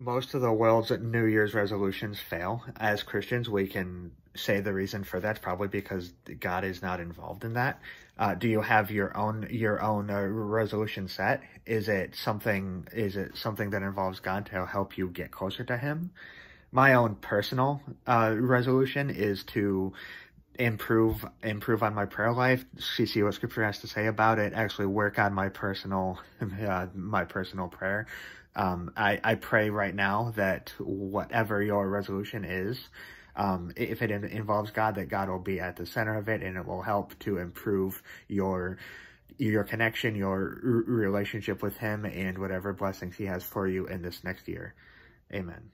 most of the world's New Year's resolutions fail. As Christians, we can say the reason for that's probably because God is not involved in that. Uh, do you have your own your own uh, resolution set? Is it something? Is it something that involves God to help you get closer to Him? My own personal uh, resolution is to improve improve on my prayer life see see what scripture has to say about it actually work on my personal uh, my personal prayer. Um, I, I pray right now that whatever your resolution is um, if it involves God that God will be at the center of it and it will help to improve your your connection your relationship with him and whatever blessings he has for you in this next year. Amen